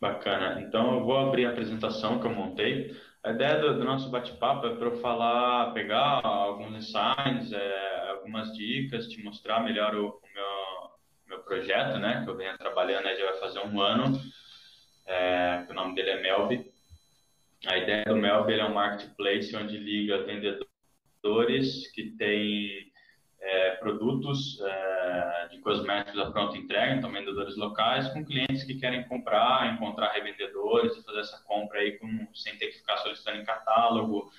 Bacana. Então, eu vou abrir a apresentação que eu montei. A ideia do, do nosso bate-papo é para eu falar, pegar alguns insights, é, algumas dicas, te mostrar melhor o, o meu, meu projeto, né? Que eu venho trabalhando, já vai fazer um ano. É, o nome dele é Melby. A ideia do Melby é um marketplace onde liga vendedores que têm é, produtos é, de cosméticos à pronta entrega, então vendedores locais, com clientes que querem comprar, encontrar revendedores fazer essa compra aí com, sem ter que ficar solicitando em catálogo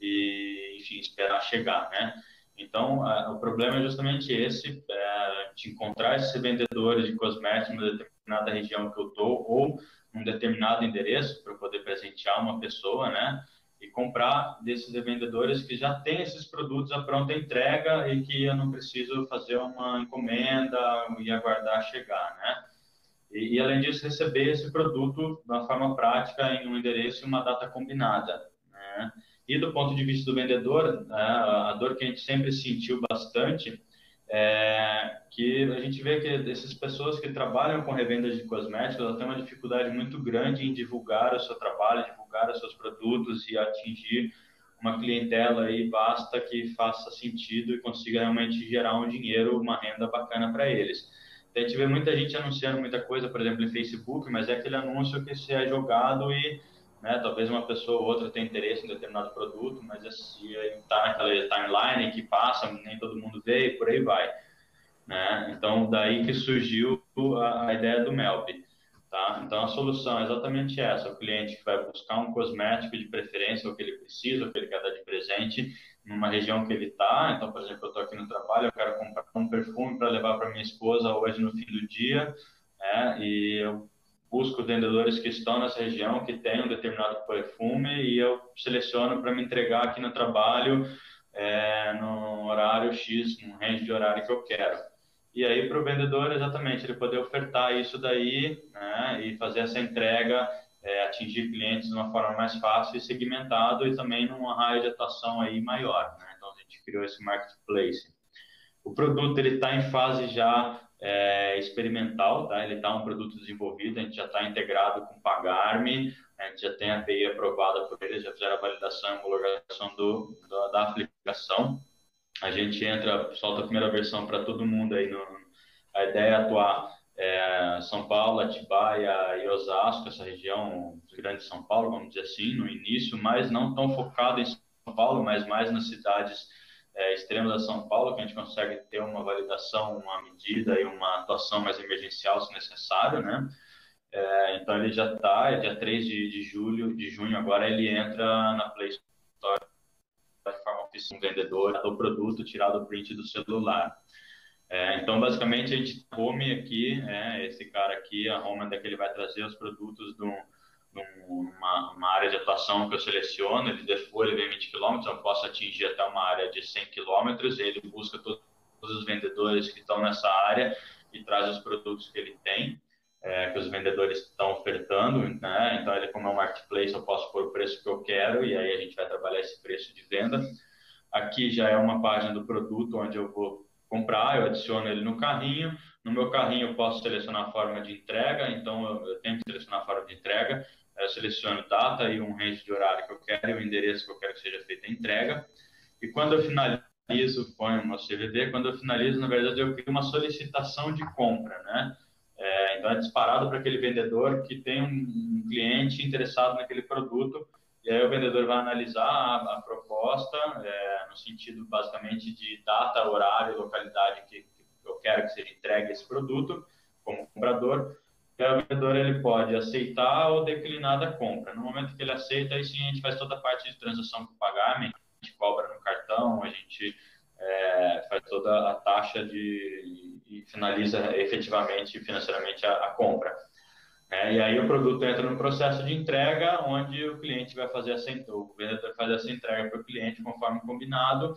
e, enfim, esperar chegar, né? Então, a, o problema é justamente esse, é, de encontrar esses vendedores de cosméticos em determinada região que eu estou ou num determinado endereço para poder presentear uma pessoa, né? E comprar desses revendedores que já têm esses produtos à pronta entrega e que eu não preciso fazer uma encomenda e aguardar chegar, né? E, e além disso, receber esse produto de uma forma prática em um endereço e uma data combinada, né? E do ponto de vista do vendedor, né, a dor que a gente sempre sentiu bastante é que a gente vê que essas pessoas que trabalham com revendas de cosméticos, elas têm uma dificuldade muito grande em divulgar o seu trabalho, divulgar os seus produtos e atingir uma clientela aí basta que faça sentido e consiga realmente gerar um dinheiro, uma renda bacana para eles. A gente vê muita gente anunciando muita coisa, por exemplo, em Facebook, mas é aquele anúncio que se é jogado e né, talvez uma pessoa ou outra tenha interesse em determinado produto, mas se está naquela timeline que passa, nem todo mundo vê e por aí vai. Né? Então, daí que surgiu a, a ideia do Melp. Tá? Então, a solução é exatamente essa: o cliente que vai buscar um cosmético de preferência, o que ele precisa, o que ele quer dar de presente, numa região que ele está. Então, por exemplo, eu estou aqui no trabalho, eu quero comprar um perfume para levar para minha esposa hoje no fim do dia, né? e eu busco vendedores que estão nessa região, que têm um determinado perfume, e eu seleciono para me entregar aqui no trabalho é, no horário X, no range de horário que eu quero. E aí, para o vendedor, exatamente, ele poder ofertar isso daí né, e fazer essa entrega, é, atingir clientes de uma forma mais fácil e segmentado e também numa raio de atuação aí maior. Né? Então, a gente criou esse marketplace. O produto ele está em fase já é, experimental, tá? Ele está um produto desenvolvido, a gente já está integrado com o Pagarme, a gente já tem a API aprovada por eles, já fizeram a validação e homologação do, do, da aplicação a gente entra, solta a primeira versão para todo mundo aí. No, a ideia é atuar é, São Paulo, Atibaia e Osasco, essa região grande de São Paulo, vamos dizer assim, no início, mas não tão focado em São Paulo, mas mais nas cidades é, extremas de São Paulo, que a gente consegue ter uma validação, uma medida e uma atuação mais emergencial, se necessário, né? É, então ele já está, é dia 3 de, de julho, de junho, agora ele entra na Play Store um vendedor do produto tirado o print do celular. É, então, basicamente, a gente home aqui, é, esse cara aqui, a home é que ele vai trazer os produtos de uma, área de atuação que eu seleciono, ele defor, ele vem 20 km, eu posso atingir até uma área de 100 km, ele busca todos os vendedores que estão nessa área e traz os produtos que ele tem é, que os vendedores estão ofertando, né? Então, ele como é um marketplace, eu posso pôr o preço que eu quero e aí a gente vai trabalhar esse preço de venda. Aqui já é uma página do produto onde eu vou comprar, eu adiciono ele no carrinho. No meu carrinho eu posso selecionar a forma de entrega, então eu, tenho que selecionar a forma de entrega. Eu seleciono data e um range de horário que eu quero e o endereço que eu quero que seja feita a entrega. E quando eu finalizo, ponho meu CVV, quando eu finalizo, na verdade, eu crio uma solicitação de compra, né? É, então, é disparado para aquele vendedor que tem um, cliente interessado naquele produto, e aí o vendedor vai analisar a, a proposta, é, no sentido, basicamente, de data, horário, localidade que, que, eu quero que seja entregue esse produto, como comprador, e aí o vendedor ele pode aceitar ou declinar da compra. No momento que ele aceita, aí sim a gente faz toda a parte de transação com pagamento, a gente cobra no cartão, a gente é, faz toda a taxa de, e finaliza efetivamente financeiramente a, a compra. É, e aí o produto entra no processo de entrega, onde o cliente vai fazer essa, o vendedor faz essa entrega para o cliente conforme combinado,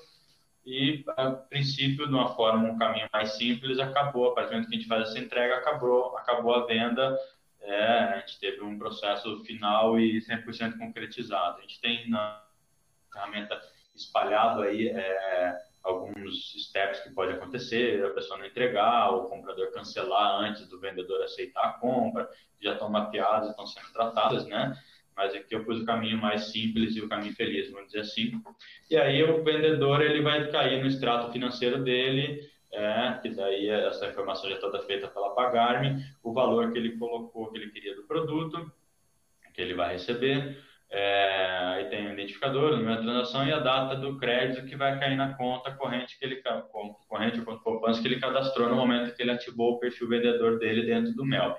e a princípio, de uma forma, um caminho mais simples, acabou, a partir do momento que a gente faz essa entrega, acabou, acabou a venda, é, a gente teve um processo final e 100% concretizado. A gente tem na ferramenta espalhado aí é, alguns steps que pode acontecer, a pessoa não entregar, o comprador cancelar antes do vendedor aceitar a compra, já estão mapeadas, estão sendo tratadas, né? Mas aqui eu pus o caminho mais simples e o caminho feliz, vamos dizer assim. E aí o vendedor ele vai cair no extrato financeiro dele, é, que daí essa informação já está toda feita pela Pagarme, o valor que ele colocou, que ele queria do produto, que ele vai receber, é, aí tem o identificador, o número de transação e a data do crédito que vai cair na conta corrente que ele corrente ou conta poupança que ele cadastrou no momento que ele ativou o perfil vendedor dele dentro do Melb.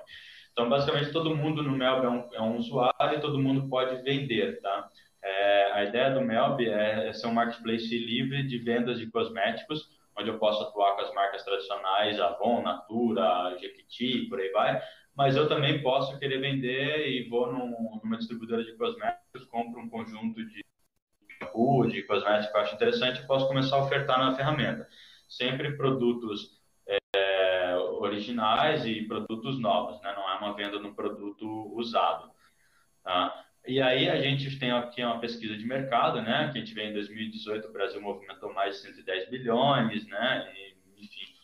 Então, basicamente, todo mundo no Melb é um, é um usuário e todo mundo pode vender, tá? É, a ideia do Melb é, é ser um marketplace livre de vendas de cosméticos, onde eu posso atuar com as marcas tradicionais, Avon, Natura, Jequiti, por aí vai, mas eu também posso querer vender e vou num, numa distribuidora de cosméticos, compro um conjunto de shampoo, de cosméticos que eu acho interessante e posso começar a ofertar na ferramenta. Sempre produtos é, originais e produtos novos, né? não é uma venda no produto usado. Tá? E aí a gente tem aqui uma pesquisa de mercado, né? Que a gente vê em 2018 o Brasil movimentou mais de 110 bilhões, né? E, enfim,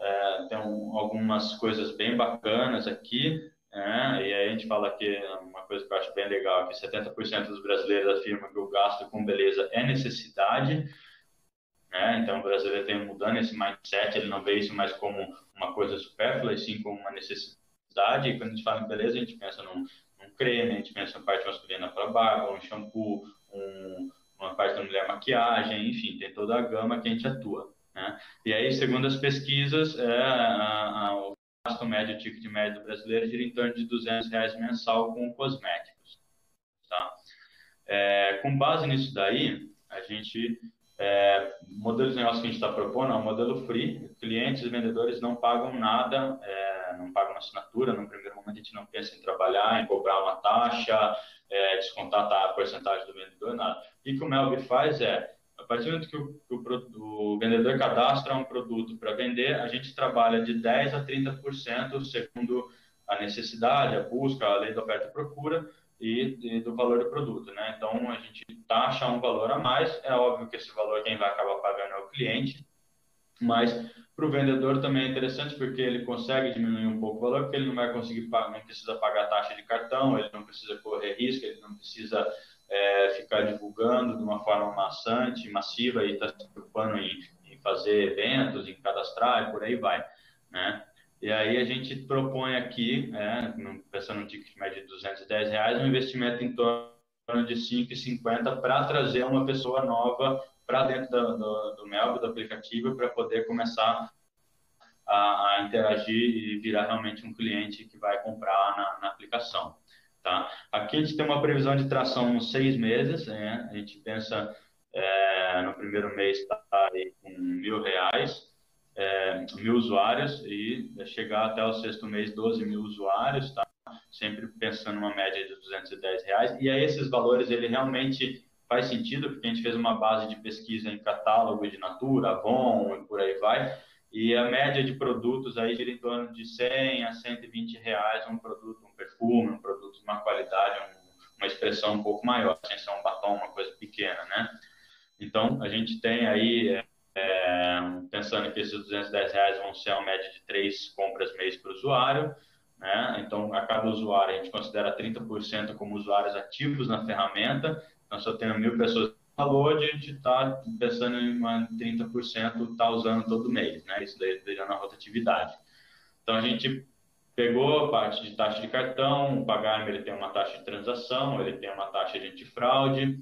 é, tem um, algumas coisas bem bacanas aqui, né? E aí a gente fala que uma coisa que eu acho bem legal que 70% dos brasileiros afirmam que o gasto com beleza é necessidade, né? Então o brasileiro tem mudando esse mindset, ele não vê isso mais como uma coisa supérflua, e sim como uma necessidade. E quando a gente fala em beleza, a gente pensa num um creme, a gente pensa em parte masculina para barba, um shampoo, um, uma parte da mulher maquiagem, enfim, tem toda a gama que a gente atua. Né? E aí, segundo as pesquisas, é, a, a, o gasto médio, o ticket médio brasileiro gira em torno de 200 reais mensal com cosméticos. Tá? É, com base nisso daí, a gente é, modelo de negócio que a gente está propondo é um modelo free. Clientes e vendedores não pagam nada, é, não pagam assinatura. No primeiro momento, a gente não pensa em trabalhar, em cobrar uma taxa, é, descontar a porcentagem do vendedor, nada. O que o Melb faz é, a partir do momento que o, que o, o vendedor cadastra um produto para vender, a gente trabalha de 10% a 30% segundo a necessidade, a busca, a lei da oferta e procura e, e, do valor do produto, né? Então a gente taxa um valor a mais, é óbvio que esse valor quem vai acabar pagando é o cliente, mas para o vendedor também é interessante porque ele consegue diminuir um pouco o valor, porque ele não vai conseguir pagar, não precisa pagar taxa de cartão, ele não precisa correr risco, ele não precisa é, ficar divulgando de uma forma maçante, massiva e está se preocupando em, em fazer eventos, em cadastrar e por aí vai, né? E aí a gente propõe aqui, é, pensando no ticket médio de 210 reais, um investimento em torno de 5,50 para trazer uma pessoa nova para dentro do, do, do Melbo, do aplicativo, para poder começar a, a, interagir e virar realmente um cliente que vai comprar na, na aplicação. Tá? Aqui a gente tem uma previsão de tração uns seis meses, né? a gente pensa é, no primeiro mês tá aí com mil reais, é, mil usuários e chegar até o sexto mês 12 mil usuários, tá? Sempre pensando numa média de 210 reais. E aí esses valores ele realmente faz sentido porque a gente fez uma base de pesquisa em catálogo de Natura, Avon e por aí vai. E a média de produtos aí gira em torno de 100 a 120 reais um produto, um perfume, um produto de uma qualidade, um, uma expressão um pouco maior, sem ser um batom, uma coisa pequena, né? Então, a gente tem aí é, pensando que esses 210 reais vão ser uma média de três compras mês para o usuário, né? Então, a cada usuário, a gente considera 30% como usuários ativos na ferramenta. Então, se eu tenho mil pessoas download, a gente está pensando em uma 30% tá usando todo mês, né? Isso daí virando a rotatividade. Então, a gente pegou a parte de taxa de cartão, o Pagarme ele tem uma taxa de transação, ele tem uma taxa de antifraude,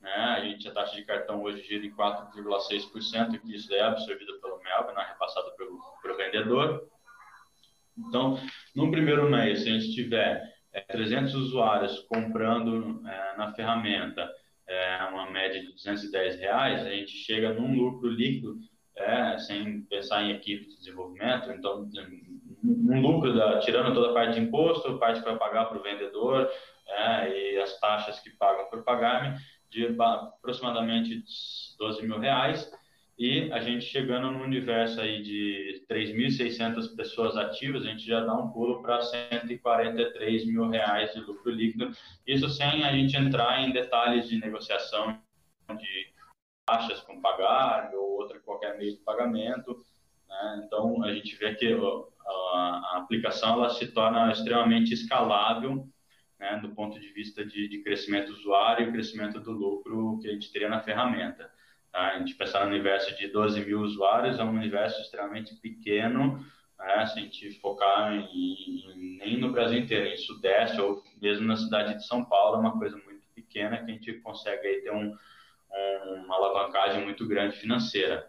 né? A gente, a taxa de cartão hoje gira em 4,6%, que isso é absorvido pelo MELB, não é repassado pelo, pelo vendedor. Então, no primeiro mês, se a gente tiver é, 300 usuários comprando é, na ferramenta é, uma média de 210 reais, a gente chega num lucro líquido, é, sem pensar em equipe de desenvolvimento, então um lucro da, tirando toda a parte de imposto, parte para pagar para o vendedor é, e as taxas que pagam por pagar-me, de aproximadamente 12 mil reais e a gente chegando no universo aí de 3.600 pessoas ativas, a gente já dá um pulo para 143 mil reais de lucro líquido. Isso sem a gente entrar em detalhes de negociação de taxas com pagar ou outra qualquer meio de pagamento. Né? Então, a gente vê que a, aplicação ela se torna extremamente escalável né, do ponto de vista de, de crescimento do usuário e crescimento do lucro que a gente teria na ferramenta. Tá? A gente pensar no universo de 12 mil usuários, é um universo extremamente pequeno, né? se a gente focar em, em, nem no Brasil inteiro, em Sudeste ou mesmo na cidade de São Paulo, é uma coisa muito pequena que a gente consegue ter um, um, uma alavancagem muito grande financeira.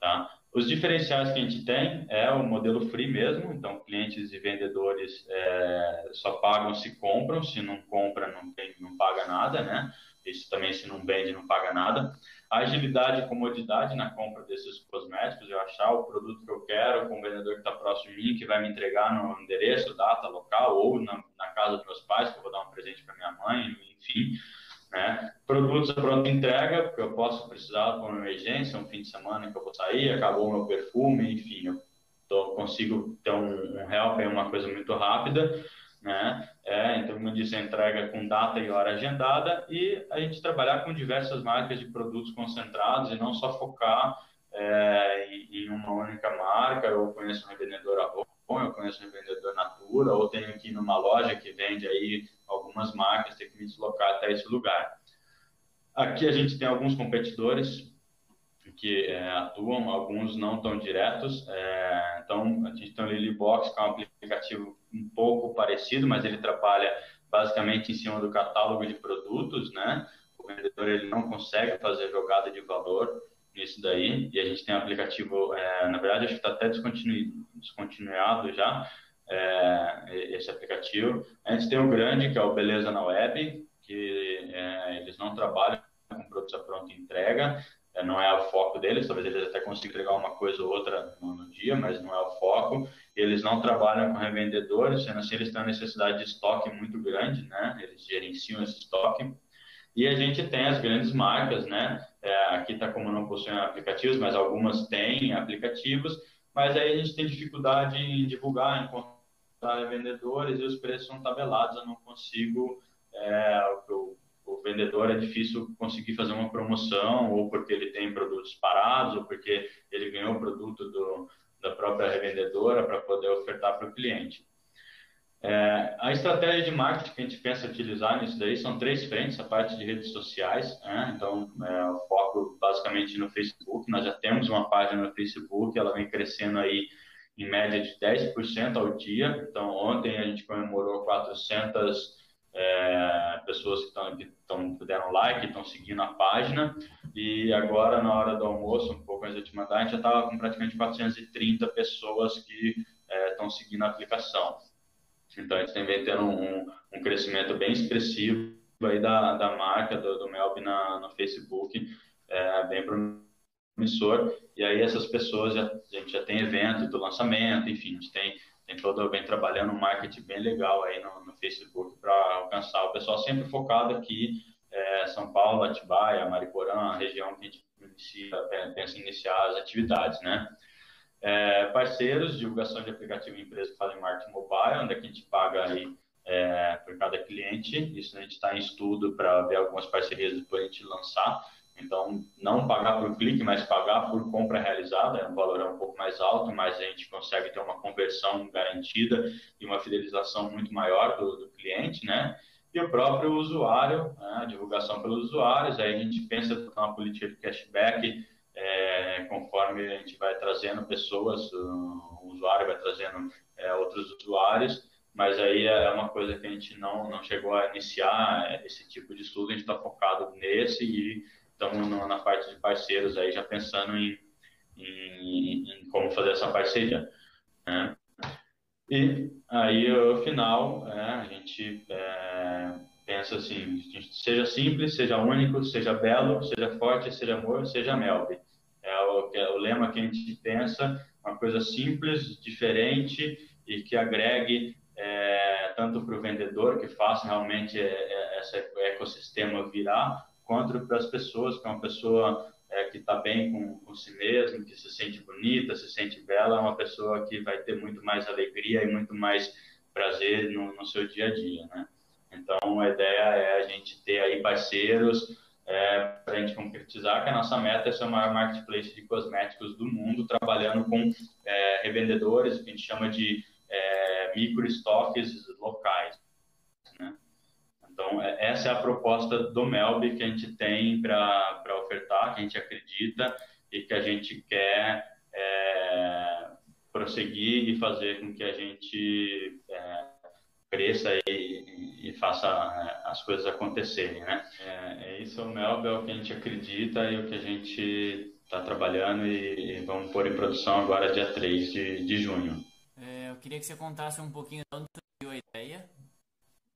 Tá? Os diferenciais que a gente tem é o modelo free mesmo, então clientes e vendedores é, só pagam se compram, se não compra não, tem, não paga nada, né? Isso também se não vende não paga nada. Agilidade e comodidade na compra desses cosméticos, eu achar o produto que eu quero com o vendedor que está próximo de mim, que vai me entregar no endereço, data, local, ou na, na casa dos meus pais, que eu vou dar um presente para minha mãe, enfim. Né? Produtos a pronta entrega, porque eu posso precisar por uma emergência, um fim de semana que eu vou sair, acabou o meu perfume, enfim, eu tô, consigo ter um, um help, uma coisa muito rápida, né? É, então, como eu disse, a entrega com data e hora agendada e a gente trabalhar com diversas marcas de produtos concentrados e não só focar é, em, uma única marca. Eu conheço uma vendedora Avon, eu conheço um vendedor Natura, ou tenho aqui numa loja que vende aí algumas marcas, tem que me deslocar até esse lugar. Aqui a gente tem alguns competidores que é, atuam, alguns não tão diretos. É, então, a gente tem o Lilybox, que é um aplicativo um pouco parecido, mas ele trabalha basicamente em cima do catálogo de produtos, né? O vendedor ele não consegue fazer jogada de valor nisso daí, e a gente tem um aplicativo, é, na verdade, acho que está até descontinuado já, é, esse aplicativo. A gente tem o grande, que é o Beleza na Web, que é, eles não trabalham com produtos a pronta entrega, é, não é o foco deles, talvez eles até consigam entregar uma coisa ou outra no, dia, mas não é o foco. Eles não trabalham com revendedores, sendo assim, eles têm uma necessidade de estoque muito grande, né? Eles gerenciam esse estoque. E a gente tem as grandes marcas, né? É, aqui está como não possuem aplicativos, mas algumas têm aplicativos, mas aí a gente tem dificuldade em divulgar, encontrar vendedores e os preços são tabelados, eu não consigo, é, o, o, vendedor é difícil conseguir fazer uma promoção, ou porque ele tem produtos parados, ou porque ele ganhou o produto do, da própria revendedora para poder ofertar para o cliente. É, a estratégia de marketing que a gente pensa utilizar nisso daí são três frentes, a parte de redes sociais, né? então é, o foco basicamente no Facebook, nós já temos uma página no Facebook, ela vem crescendo aí em média de 10% ao dia, então ontem a gente comemorou 400 é, pessoas que, estão que tão, deram like, estão seguindo a página, e agora na hora do almoço, um pouco antes de mandar, a gente já estava com praticamente 430 pessoas que estão é, seguindo a aplicação. Então, a gente tem tendo um, um crescimento bem expressivo aí da, da marca do, do Melb na, no Facebook, é, bem promissor. E aí essas pessoas, já, a gente já tem evento do lançamento, enfim, a gente tem, tem todo, bem trabalhando um marketing bem legal aí no, no Facebook para alcançar o pessoal sempre focado aqui, é, São Paulo, Atibaia, Mariporã, a região que a gente inicia, pensa em iniciar as atividades, né? É, parceiros, divulgação de aplicativo em empresa que fazem marketing mobile, onde é a gente paga aí é, por cada cliente. Isso a gente está em estudo para ver algumas parcerias depois a gente lançar. Então, não pagar por clique, mas pagar por compra realizada, é um valor um pouco mais alto, mas a gente consegue ter uma conversão garantida e uma fidelização muito maior do, do cliente, né? E o próprio usuário, né? a divulgação pelos usuários, aí a gente pensa em uma política de cashback é, conforme a gente vai trazendo pessoas, o usuário vai trazendo é, outros usuários, mas aí é uma coisa que a gente não, não chegou a iniciar esse tipo de estudo, a gente está focado nesse e estamos na parte de parceiros aí já pensando em, em, em como fazer essa parceria. Né? E aí, no final, é, a gente é, pensa assim, seja simples, seja único, seja belo, seja forte, seja amor, seja Melby. É o, é o lema que a gente pensa, uma coisa simples, diferente e que agregue é, tanto para o vendedor, que faça realmente é, é, esse ecossistema virar, quanto para as pessoas, que é uma pessoa é, que está bem com, com si mesmo, que se sente bonita, se sente bela, é uma pessoa que vai ter muito mais alegria e muito mais prazer no, no seu dia a dia, né? Então, a ideia é a gente ter aí parceiros é, para a gente concretizar que a nossa meta é ser o maior marketplace de cosméticos do mundo, trabalhando com é, revendedores, que a gente chama de é, micro estoques locais. Então, é, essa é a proposta do Melby que a gente tem para ofertar, que a gente acredita e que a gente quer é, prosseguir e fazer com que a gente é, cresça e, e, faça é, as coisas acontecerem, né? É, é isso, o Melby é o que a gente acredita e o que a gente está trabalhando e, e, vamos pôr em produção agora dia 3 de, de junho. É, eu queria que você contasse um pouquinho de onde surgiu a ideia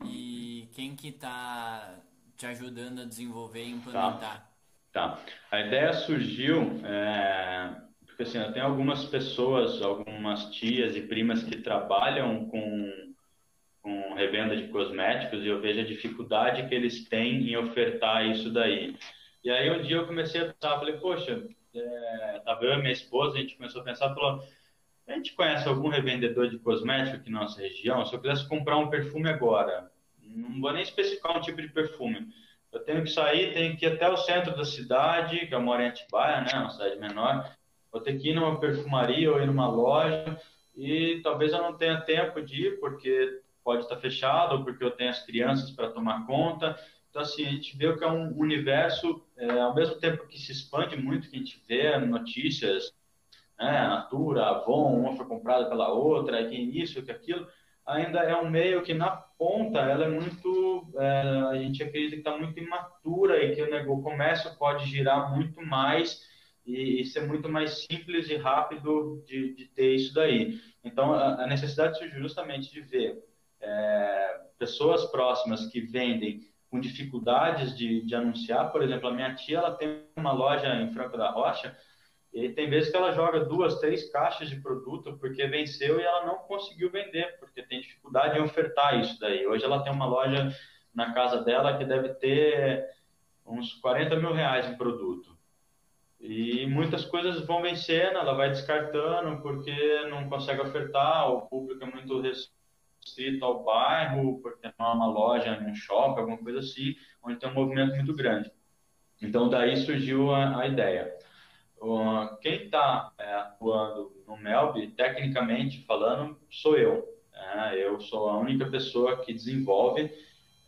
e quem que está te ajudando a desenvolver e implementar. Tá. tá. A ideia surgiu é, porque assim, tem algumas pessoas, algumas tias e primas que trabalham com, com revenda de cosméticos e eu vejo a dificuldade que eles têm em ofertar isso daí. E aí um dia eu comecei a pensar, falei, poxa, é, tava eu e minha esposa, a gente começou a pensar, falou, a gente conhece algum revendedor de cosmético aqui na nossa região? Se eu quisesse comprar um perfume agora, não vou nem especificar um tipo de perfume. Eu tenho que sair, tenho que ir até o centro da cidade, que eu moro em Atibaia, né, uma cidade menor. Vou ter que ir numa perfumaria ou ir numa loja e talvez eu não tenha tempo de ir porque pode estar fechado ou porque eu tenho as crianças para tomar conta. Então, assim, a gente vê que é um universo, é, ao mesmo tempo que se expande muito, que a gente vê notícias, né, a Natura, a Avon, uma foi comprada pela outra, que isso, que aquilo, ainda é um meio que na ponta ela é muito, é, a gente acredita que está muito imatura e que o, o comércio pode girar muito mais e, e, ser muito mais simples e rápido de, de ter isso daí. Então, a, a necessidade surgiu justamente de ver é, pessoas próximas que vendem com dificuldades de, de anunciar. Por exemplo, a minha tia ela tem uma loja em Franco da Rocha e tem vezes que ela joga duas, três caixas de produto porque venceu e ela não conseguiu vender, porque tem dificuldade em ofertar isso daí. Hoje ela tem uma loja na casa dela que deve ter uns 40 mil reais em produto. E muitas coisas vão vencendo, ela vai descartando porque não consegue ofertar, o público é muito restrito ao bairro, porque não é uma loja, um shopping, alguma coisa assim, onde tem um movimento muito grande. Então, daí surgiu a, a ideia. Quem está é, atuando no Melb, tecnicamente falando, sou eu. É, eu sou a única pessoa que desenvolve.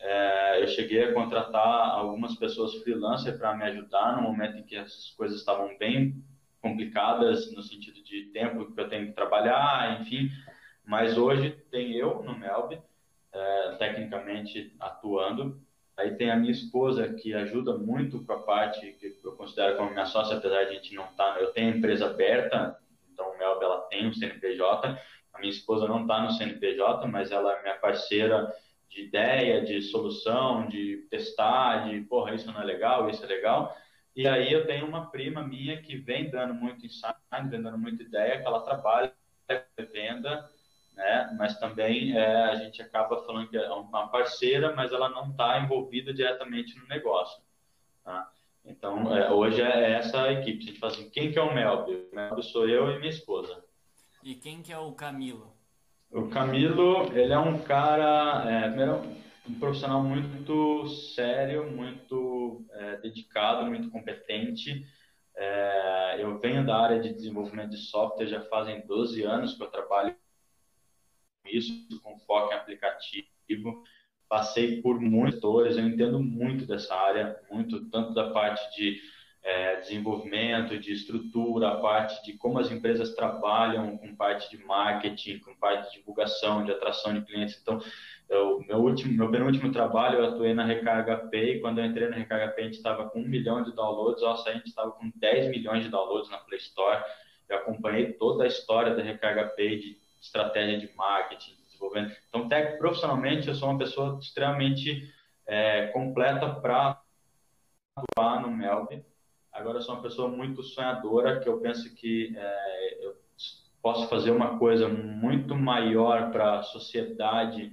É, eu cheguei a contratar algumas pessoas freelancer para me ajudar no momento em que as coisas estavam bem complicadas no sentido de tempo que eu tenho que trabalhar, enfim. Mas hoje tem eu no Melb, é, tecnicamente atuando, Aí tem a minha esposa, que ajuda muito com a parte que eu considero como minha sócia, apesar de a gente não estar. Tá, eu tenho empresa aberta, então o Melb ela tem um CNPJ. A minha esposa não está no CNPJ, mas ela é minha parceira de ideia, de solução, de testar, de porra, isso não é legal, isso é legal. E aí eu tenho uma prima minha que vem dando muito insight, vem dando muita ideia, que ela trabalha venda né? Mas também é, a gente acaba falando que é uma parceira, mas ela não está envolvida diretamente no negócio. Tá? Então, é, hoje é essa equipe. A gente fala assim, quem que é o Melby? O Melby sou eu e minha esposa. E quem que é o Camilo? O Camilo, ele é um cara, é, primeiro, um profissional muito sério, muito é, dedicado, muito competente. É, eu venho da área de desenvolvimento de software já fazem 12 anos que eu trabalho isso, com foco em aplicativo. Passei por muitos setores, eu entendo muito dessa área, muito tanto da parte de é, desenvolvimento, de estrutura, a parte de como as empresas trabalham com parte de marketing, com parte de divulgação, de atração de clientes. Então, eu, meu último, meu penúltimo trabalho, eu atuei na Recarga Pay. Quando eu entrei na Recarga Pay, a gente estava com um milhão de downloads. Ao sair, a gente estava com 10 milhões de downloads na Play Store. Eu acompanhei toda a história da Recarga Pay, de estratégia de marketing, desenvolvendo. Então, tec, profissionalmente, eu sou uma pessoa extremamente é, completa para atuar no Melb. Agora, eu sou uma pessoa muito sonhadora, que eu penso que é, eu posso fazer uma coisa muito maior para a sociedade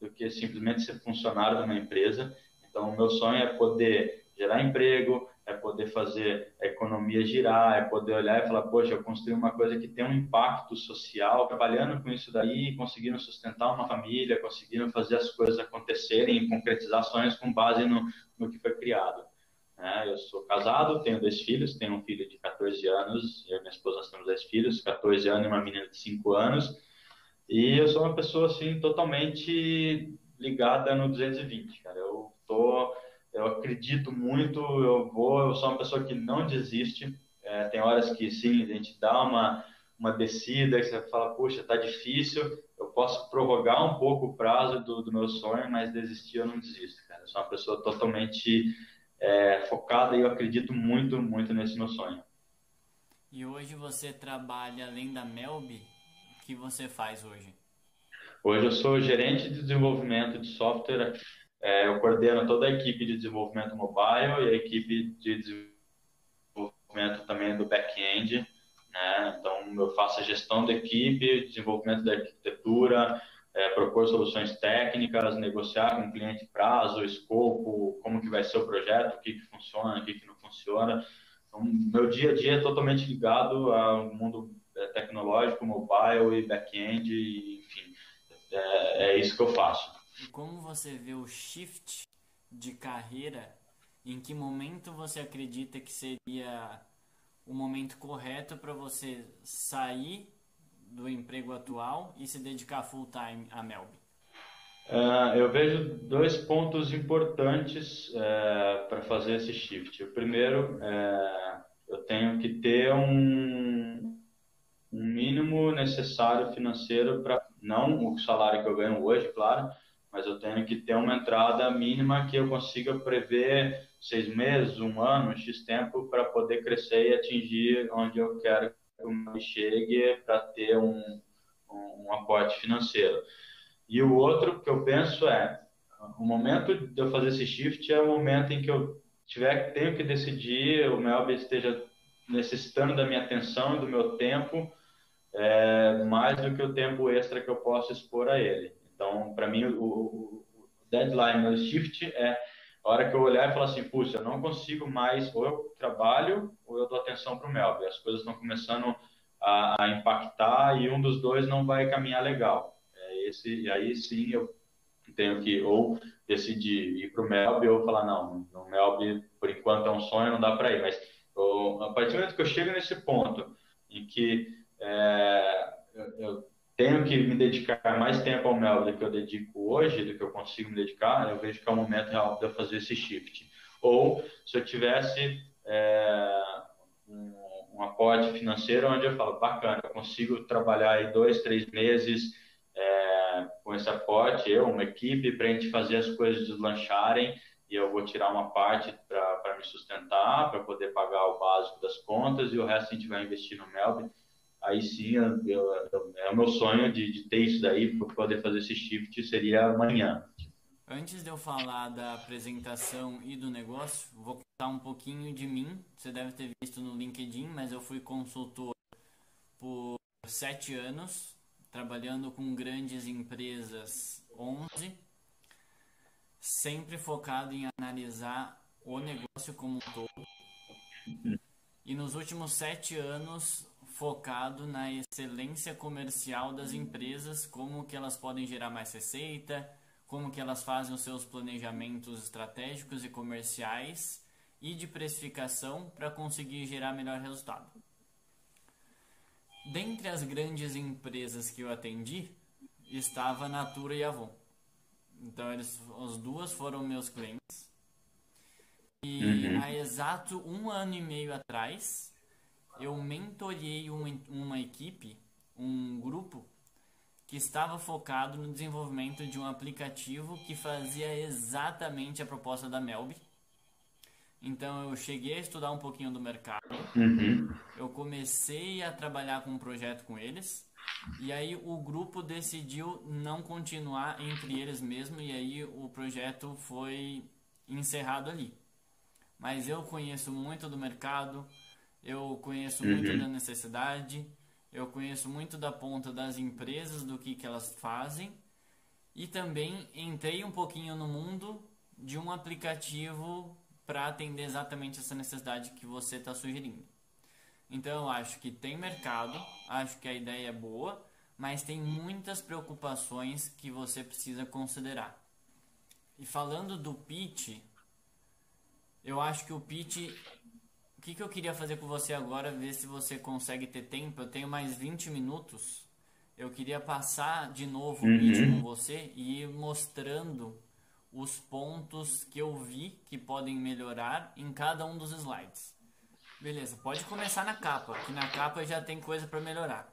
do que simplesmente ser funcionário de uma empresa. Então, o meu sonho é poder gerar emprego, é poder fazer a economia girar, é poder olhar e falar, poxa, eu construí uma coisa que tem um impacto social, trabalhando com isso daí, conseguindo sustentar uma família, conseguindo fazer as coisas acontecerem, concretizar sonhos com base no, no que foi criado. Né? Eu sou casado, tenho dois filhos, tenho um filho de 14 anos, eu e minha esposa nós temos dois filhos, 14 anos e uma menina de 5 anos. E eu sou uma pessoa assim totalmente ligada no 220, cara. Eu tô eu acredito muito, eu vou, eu sou uma pessoa que não desiste. É, tem horas que sim, a gente dá uma uma descida que você fala, puxa, tá difícil, eu posso prorrogar um pouco o prazo do, do meu sonho, mas desistir eu não desisto, cara. Eu sou uma pessoa totalmente é, focada e eu acredito muito, muito nesse meu sonho. E hoje você trabalha além da Melby? O que você faz hoje? Hoje eu sou gerente de desenvolvimento de software. É, eu coordeno toda a equipe de desenvolvimento mobile e a equipe de desenvolvimento também do back-end né? Então, eu faço a gestão da equipe, desenvolvimento da arquitetura, é, propor soluções técnicas, negociar com o cliente prazo, escopo, como que vai ser o projeto, o que, que funciona, o que, que não funciona. Então, meu dia a dia é totalmente ligado ao mundo é, tecnológico, mobile e back-end, enfim, é, é isso que eu faço. E como você vê o shift de carreira? Em que momento você acredita que seria o momento correto para você sair do emprego atual e se dedicar full time a Melby? Uh, eu vejo dois pontos importantes uh, para fazer esse shift. O primeiro, uh, eu tenho que ter um, um mínimo necessário financeiro para não o salário que eu ganho hoje, claro, mas eu tenho que ter uma entrada mínima que eu consiga prever seis meses, um ano, X tempo para poder crescer e atingir onde eu quero que eu chegue para ter um, um, um aporte financeiro. E o outro que eu penso é, o momento de eu fazer esse shift é o momento em que eu tiver tenho que decidir, o Melby esteja necessitando da minha atenção e do meu tempo é, mais do que o tempo extra que eu posso expor a ele. Então, para mim, o, o, deadline, o shift é a hora que eu olhar e falar assim, puxa, eu não consigo mais, ou eu trabalho ou eu dou atenção para o Melby. As coisas estão começando a, a, impactar e um dos dois não vai caminhar legal. É esse, e aí sim eu tenho que ou decidir ir para o Melby ou falar, não, no Melby por enquanto é um sonho, não dá para ir. Mas eu, a partir do momento que eu chego nesse ponto em que é, eu, eu tenho que me dedicar mais tempo ao Mel do que eu dedico hoje, do que eu consigo me dedicar, eu vejo que é o momento real de eu fazer esse shift. Ou se eu tivesse é, um, um, aporte financeiro onde eu falo, bacana, eu consigo trabalhar aí dois, três meses é, com esse aporte, eu, uma equipe, para a gente fazer as coisas deslancharem e eu vou tirar uma parte para me sustentar, para poder pagar o básico das contas e o resto a gente vai investir no Melvin aí sim eu, eu, é o meu sonho de, de ter isso daí para poder fazer esse shift seria amanhã. Antes de eu falar da apresentação e do negócio, vou contar um pouquinho de mim. Você deve ter visto no LinkedIn, mas eu fui consultor por sete anos, trabalhando com grandes empresas 11, sempre focado em analisar o negócio como um todo. Uhum. E nos últimos sete anos focado na excelência comercial das empresas, como que elas podem gerar mais receita, como que elas fazem os seus planejamentos estratégicos e comerciais e de precificação para conseguir gerar melhor resultado. Dentre as grandes empresas que eu atendi, estava a Natura e Avon. Então, eles, as duas foram meus clientes. E uhum. há exato um ano e meio atrás, eu mentorei uma, uma equipe, um grupo que estava focado no desenvolvimento de um aplicativo que fazia exatamente a proposta da Melby. Então eu cheguei a estudar um pouquinho do mercado, uhum. eu comecei a trabalhar com um projeto com eles, e aí o grupo decidiu não continuar entre eles mesmo, e aí o projeto foi encerrado ali. Mas eu conheço muito do mercado, eu conheço uhum. muito da necessidade, eu conheço muito da ponta das empresas, do que, que elas fazem, e também entrei um pouquinho no mundo de um aplicativo para atender exatamente essa necessidade que você está sugerindo. Então eu acho que tem mercado, acho que a ideia é boa, mas tem muitas preocupações que você precisa considerar. E falando do pitch, eu acho que o pitch. O que, que eu queria fazer com você agora, ver se você consegue ter tempo. Eu tenho mais 20 minutos. Eu queria passar de novo uhum. o pitch com você e ir mostrando os pontos que eu vi que podem melhorar em cada um dos slides. Beleza, pode começar na capa, que na capa já tem coisa para melhorar.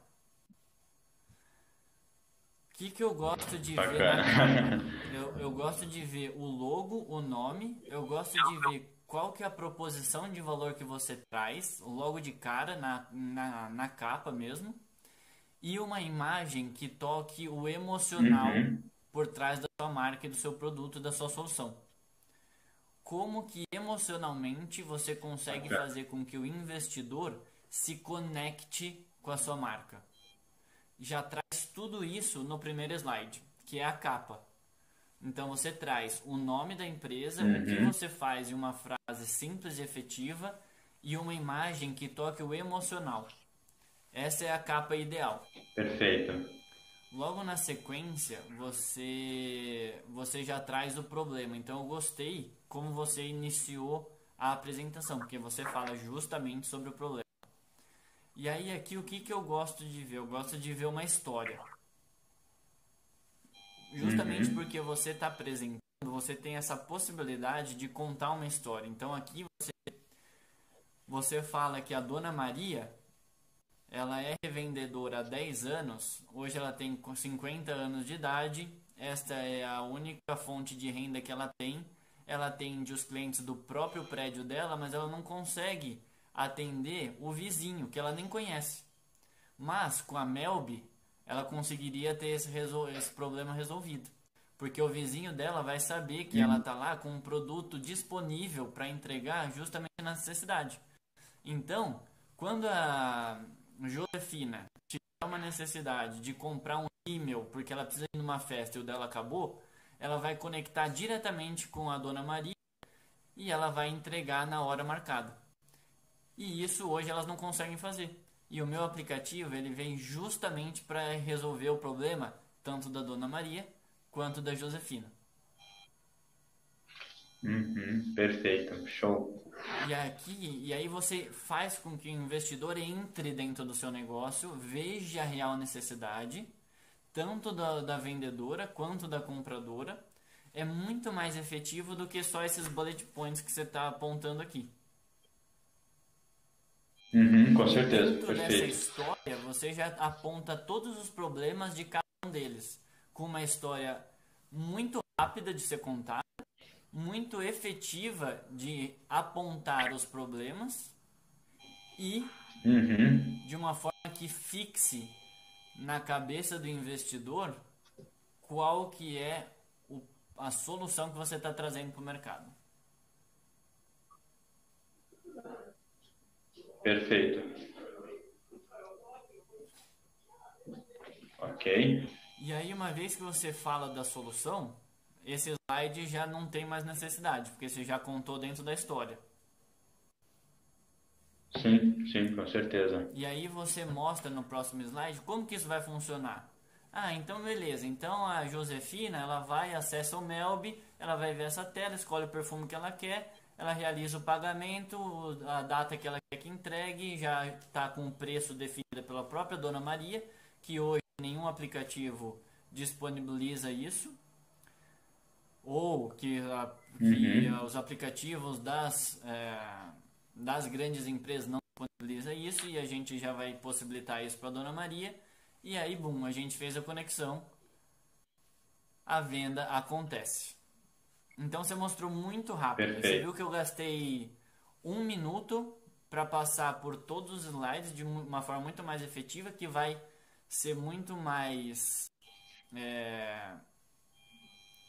O que, que eu gosto de Bacana. ver na capa? Eu, eu gosto de ver o logo, o nome, eu gosto de ver qual que é a proposição de valor que você traz, logo de cara, na, na, na capa mesmo, e uma imagem que toque o emocional uhum. por trás da sua marca e do seu produto, da sua solução. Como que emocionalmente você consegue fazer com que o investidor se conecte com a sua marca? Já traz tudo isso no primeiro slide, que é a capa. Então você traz o nome da empresa, uhum. o que uhum. você faz em uma frase simples e efetiva e uma imagem que toque o emocional. Essa é a capa ideal. Perfeito. Logo na sequência, você você já traz o problema. Então eu gostei como você iniciou a apresentação, porque você fala justamente sobre o problema. E aí aqui o que, que eu gosto de ver? Eu gosto de ver uma história. Justamente uhum. porque você está apresentando, você tem essa possibilidade de contar uma história. Então aqui você, você fala que a Dona Maria ela é revendedora há 10 anos, hoje ela tem 50 anos de idade, esta é a única fonte de renda que ela tem. Ela atende os clientes do próprio prédio dela, mas ela não consegue atender o vizinho, que ela nem conhece. Mas com a Melby, ela conseguiria ter esse, esse problema resolvido. Porque o vizinho dela vai saber que uhum. ela está lá com um produto disponível para entregar justamente na necessidade. Então, quando a Josefina tiver uma necessidade de comprar um e-mail porque ela precisa ir numa festa e o dela acabou, ela vai conectar diretamente com a dona Maria e ela vai entregar na hora marcada. E isso hoje elas não conseguem fazer. E o meu aplicativo ele vem justamente para resolver o problema tanto da Dona Maria quanto da Josefina. Uhum, perfeito, show. E aqui, e aí você faz com que o investidor entre dentro do seu negócio, veja a real necessidade, tanto da, da vendedora quanto da compradora. É muito mais efetivo do que só esses bullet points que você está apontando aqui. Uhum, com certeza, Dentro perfeito. dessa história, você já aponta todos os problemas de cada um deles, com uma história muito rápida de ser contada, muito efetiva de apontar os problemas e uhum. de uma forma que fixe na cabeça do investidor qual que é o, a solução que você está trazendo para o mercado. Perfeito. Ok. E aí, uma vez que você fala da solução, esse slide já não tem mais necessidade, porque você já contou dentro da história. Sim, sim, com certeza. E aí você mostra no próximo slide como que isso vai funcionar. Ah, então beleza. Então a Josefina, ela vai, acessa o Melby, ela vai ver essa tela, escolhe o perfume que ela quer, ela realiza o pagamento, a data que ela quer que entregue, já está com o preço definido pela própria Dona Maria, que hoje nenhum aplicativo disponibiliza isso, ou que, a, que uhum. os aplicativos das, é, das grandes empresas não disponibilizam isso e a gente já vai possibilitar isso para a Dona Maria. E aí, bum, a gente fez a conexão, a venda acontece. Então você mostrou muito rápido. Perfeito. Você viu que eu gastei um minuto para passar por todos os slides de uma forma muito mais efetiva, que vai ser muito mais é,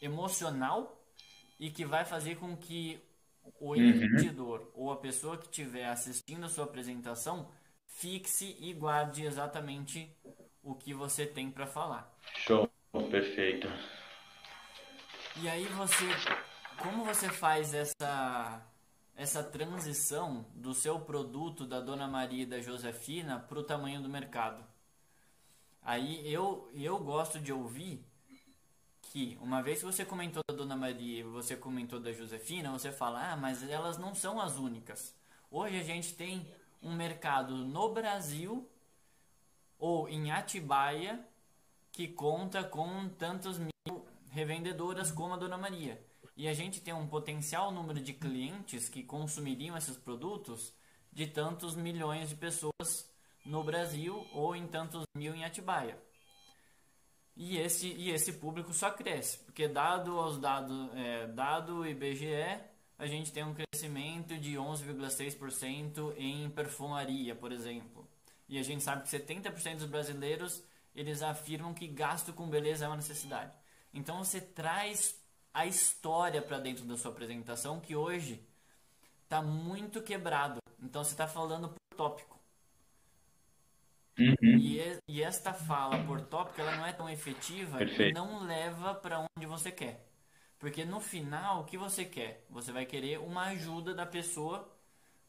emocional e que vai fazer com que o uhum. investidor ou a pessoa que estiver assistindo a sua apresentação fixe e guarde exatamente o que você tem para falar. Show, perfeito. E aí você, como você faz essa essa transição do seu produto da Dona Maria e da Josefina para o tamanho do mercado? Aí eu eu gosto de ouvir que, uma vez que você comentou da Dona Maria você comentou da Josefina, você fala, ah, mas elas não são as únicas. Hoje a gente tem um mercado no Brasil ou em Atibaia que conta com tantos revendedoras como a Dona Maria. E a gente tem um potencial número de clientes que consumiriam esses produtos de tantos milhões de pessoas no Brasil ou em tantos mil em Atibaia. E esse, e esse público só cresce, porque dado os dados, é, dado o IBGE, a gente tem um crescimento de 11,6% em perfumaria, por exemplo. E a gente sabe que 70% dos brasileiros, eles afirmam que gasto com beleza é uma necessidade. Então você traz a história para dentro da sua apresentação, que hoje está muito quebrado. Então você está falando por tópico. Uhum. E, e, esta fala por tópico ela não é tão efetiva Perfeito. e não leva para onde você quer. Porque no final, o que você quer? Você vai querer uma ajuda da pessoa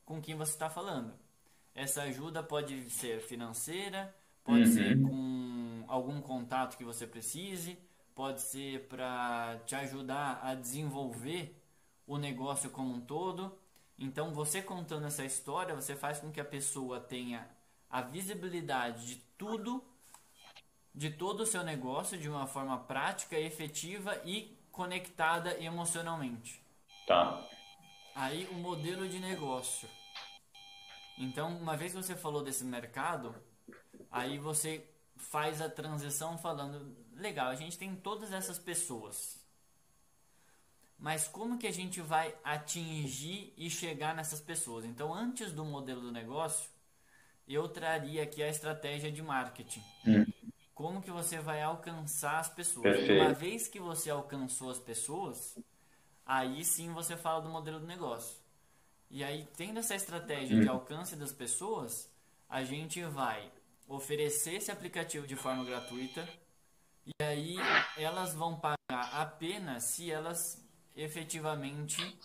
com quem você está falando. Essa ajuda pode ser financeira, pode uhum. ser com algum contato que você precise, pode ser para te ajudar a desenvolver o negócio como um todo. Então, você contando essa história, você faz com que a pessoa tenha a visibilidade de tudo, de todo o seu negócio de uma forma prática, efetiva e conectada emocionalmente. Tá. Aí o modelo de negócio. Então, uma vez que você falou desse mercado, aí você faz a transição falando, legal, a gente tem todas essas pessoas. Mas como que a gente vai atingir e chegar nessas pessoas? Então, antes do modelo do negócio, eu traria aqui a estratégia de marketing. Hum. Como que você vai alcançar as pessoas? Perfeito. Uma vez que você alcançou as pessoas, aí sim você fala do modelo do negócio. E aí, tendo essa estratégia hum. de alcance das pessoas, a gente vai oferecer esse aplicativo de forma gratuita e aí elas vão pagar apenas se elas efetivamente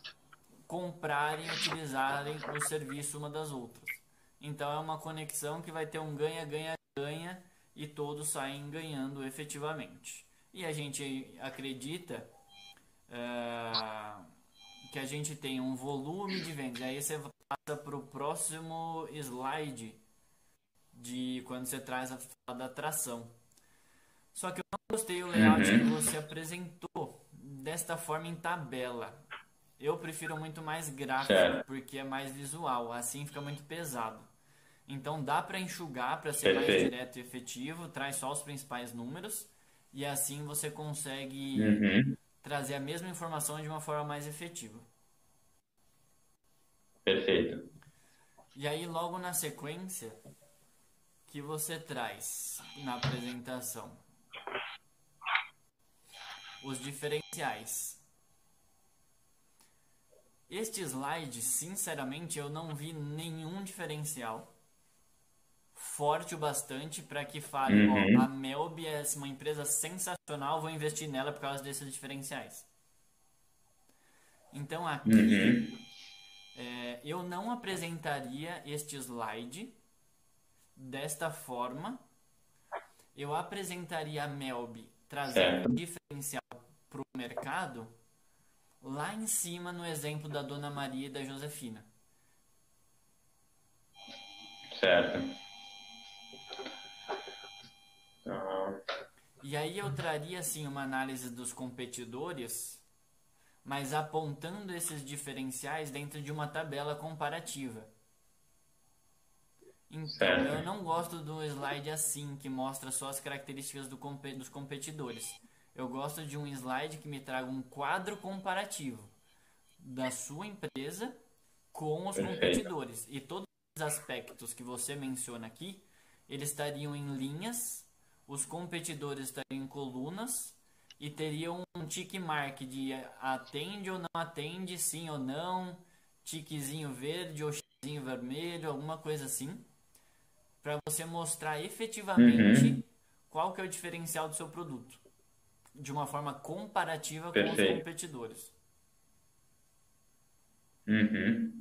comprarem utilizarem o serviço uma das outras. Então é uma conexão que vai ter um ganha-ganha-ganha e todos saem ganhando efetivamente. E a gente acredita uh, que a gente tem um volume de vendas. Aí você passa para o próximo slide de quando você traz a da atração. Só que eu não gostei do layout uhum. que você apresentou desta forma em tabela. Eu prefiro muito mais gráfico certo. porque é mais visual, assim fica muito pesado. Então dá para enxugar para ser Perfeito. mais direto e efetivo, traz só os principais números e assim você consegue uhum. trazer a mesma informação de uma forma mais efetiva. Perfeito. E aí logo na sequência que você traz na apresentação os diferenciais. Este slide, sinceramente, eu não vi nenhum diferencial forte o bastante para que fale, uhum. ó, a Melby é uma empresa sensacional, vou investir nela por causa desses diferenciais. Então aqui uhum. é, eu não apresentaria este slide desta forma. Eu apresentaria a Melby trazendo diferencial para o mercado lá em cima no exemplo da Dona Maria e da Josefina. Certo. E aí eu traria assim uma análise dos competidores, mas apontando esses diferenciais dentro de uma tabela comparativa. Então, certo. eu não gosto do slide assim, que mostra só as características do, dos competidores. Eu gosto de um slide que me traga um quadro comparativo da sua empresa com os Perfeito. competidores. E todos os aspectos que você menciona aqui, eles estariam em linhas, os competidores estariam em colunas e teriam um tick mark de atende ou não atende, sim ou não, tiquezinho verde ou xizinho vermelho, alguma coisa assim para você mostrar efetivamente uhum. qual que é o diferencial do seu produto, de uma forma comparativa Perfeito. com os competidores. Uhum.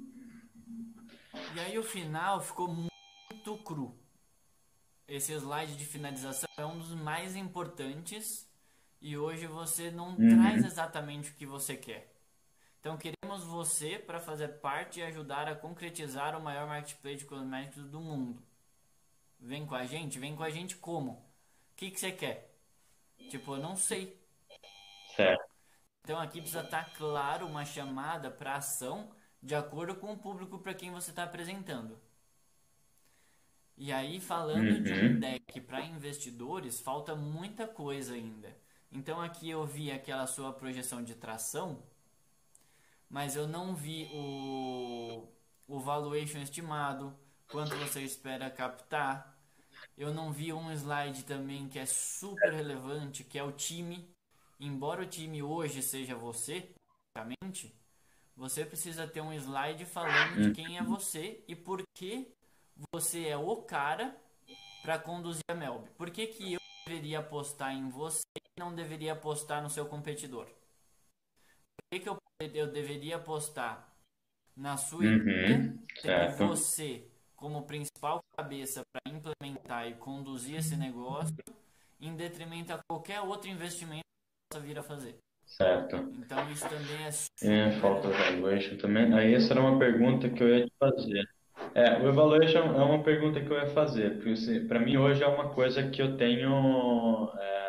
E aí o final ficou muito cru. Esse slide de finalização é um dos mais importantes e hoje você não Uhum. traz exatamente o que você quer. Então queremos você para fazer parte e ajudar a concretizar o maior marketplace de cosméticos do mundo. Vem com a gente? Vem com a gente como? O que, que você quer? Tipo, eu não sei. Certo. Então aqui precisa estar claro uma chamada para ação de acordo com o público para quem você está apresentando. E aí, falando de um Uhum. deck para investidores, falta muita coisa ainda. Então aqui eu vi aquela sua projeção de tração, mas eu não vi o, o valuation estimado, quanto você espera captar. Eu não vi um slide também que é super relevante, que é o time. Embora o time hoje seja você, basicamente, você precisa ter um slide falando de quem é você e por que você é o cara para conduzir a Melb. Por que, que eu deveria apostar em você e não deveria apostar no seu competidor? Por que, que eu, eu deveria apostar na sua Uhum, ideia, você como principal cabeça para implementar e conduzir esse negócio, em detrimento a qualquer outro investimento que possa vir a fazer? Certo. Então isso também é É, super falta o evaluation também. Aí essa era uma pergunta que eu ia te fazer. É, o evaluation é uma pergunta que eu ia fazer, porque para mim hoje é uma coisa que eu tenho é,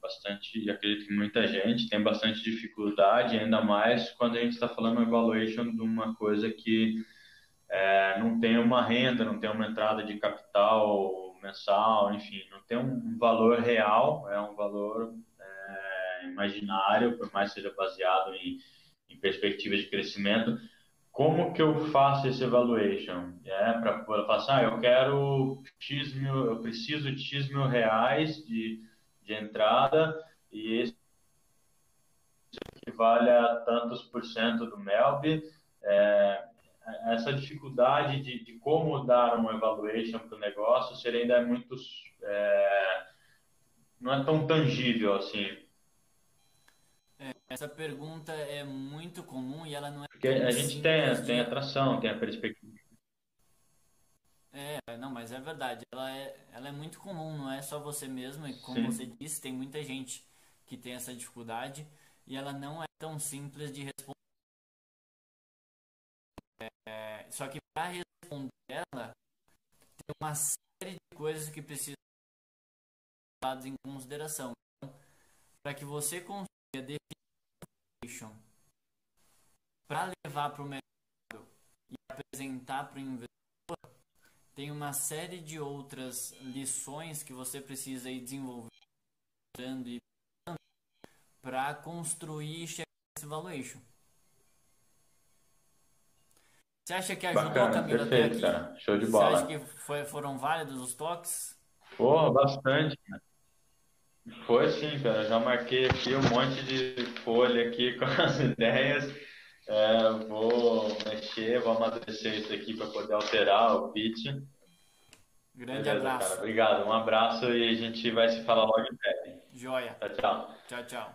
bastante, e acredito que muita gente tem bastante dificuldade, ainda mais quando a gente está falando evaluation de uma coisa que é, não tem uma renda, não tem uma entrada de capital mensal, enfim, não tem um valor real, é um valor é, imaginário, por mais que seja baseado em, em perspectivas de crescimento. Como que eu faço esse evaluation? É para assim, ah, eu quero X mil, eu preciso de X mil reais de, de entrada e esse equivale a tantos por cento do MELB. É, essa dificuldade de, de, como dar uma evaluation para o negócio seria ainda muito é, não é tão tangível assim é, essa pergunta é muito comum e ela não é porque a gente tem tem atração tem a perspectiva é não mas é verdade ela é ela é muito comum não é só você mesmo e como Sim. você disse tem muita gente que tem essa dificuldade e ela não é tão simples de responder só que para responder ela, tem uma série de coisas que precisam ser levadas em consideração. Então, para que você consiga definir para levar para o mercado e apresentar para o investidor, tem uma série de outras lições que você precisa ir desenvolvendo e para construir e chegar valuation. Você acha que ajudou Bacana, Camila perfeito, até aqui? cara. Show de bola. Você acha que foi, foram válidos os toques? Pô, bastante. Foi sim, cara. Já marquei aqui um monte de folha aqui com as ideias. É, vou mexer, vou amadurecer isso aqui para poder alterar o pitch. Grande Beleza, abraço. Cara. Obrigado. Um abraço e a gente vai se falar logo em breve. Joia. Tchau, tchau. Tchau, tchau.